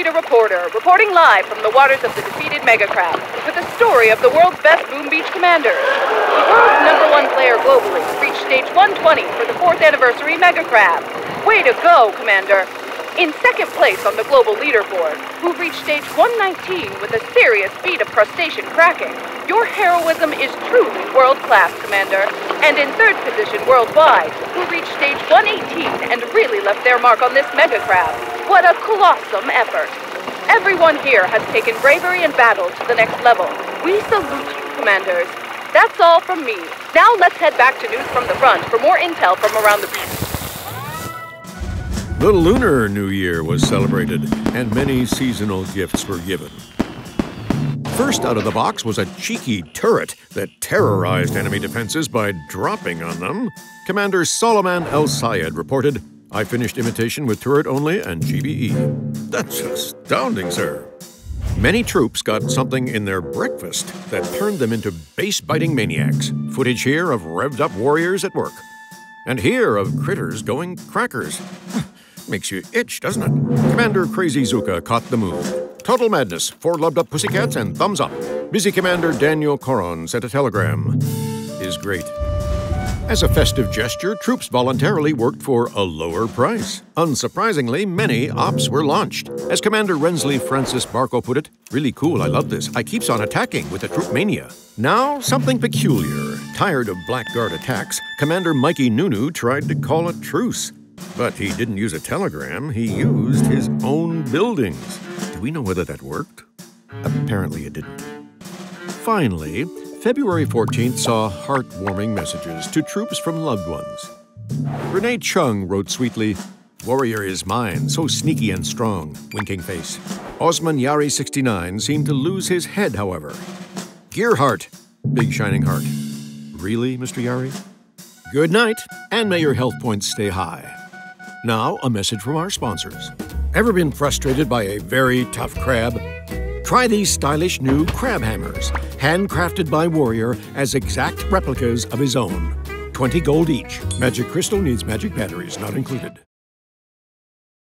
Rita Reporter, reporting live from the waters of the defeated Mega Crab, with the story of the world's best Boom Beach Commander. The world's number one player globally reached stage 120 for the fourth anniversary Mega Crab. Way to go, Commander! In second place on the global leaderboard, who reached stage 119 with a serious feat of crustacean cracking, your heroism is truly world class, Commander. And in third position worldwide, who reached stage 118 and really left their mark on this mega crab. What a colossal effort! Everyone here has taken bravery and battle to the next level. We salute you, Commanders. That's all from me. Now let's head back to News from the Front for more intel from around the beach. The Lunar New Year was celebrated, and many seasonal gifts were given. First out of the box was a cheeky turret that terrorized enemy defenses by dropping on them. Commander Solomon El Sayed reported, I finished imitation with turret only and GBE. That's astounding, sir. Many troops got something in their breakfast that turned them into base biting maniacs. Footage here of revved up warriors at work. And here of critters going crackers. Makes you itch, doesn't it? Commander Crazy Zuka caught the move. Total madness, four loved up pussycats, and thumbs up. Busy Commander Daniel Coron sent a telegram. Is great. As a festive gesture, troops voluntarily worked for a lower price. Unsurprisingly, many ops were launched. As Commander Rensley Francis Barco put it, really cool, I love this. I keeps on attacking with a troop mania. Now, something peculiar. Tired of Blackguard attacks, Commander Mikey Nunu tried to call a truce. But he didn't use a telegram, he used his own buildings. Do we know whether that worked? Apparently it didn't. Finally, February 14th saw heartwarming messages to troops from loved ones. Renee Chung wrote sweetly, Warrior is mine, so sneaky and strong, winking face. Osman Yari 69 seemed to lose his head, however. Gearhart, big shining heart. Really, Mr. Yari? Good night, and may your health points stay high. Now, a message from our sponsors. Ever been frustrated by a very tough crab? Try these stylish new crab hammers, handcrafted by Warrior as exact replicas of his own. 20 gold each. Magic crystal needs magic batteries not included.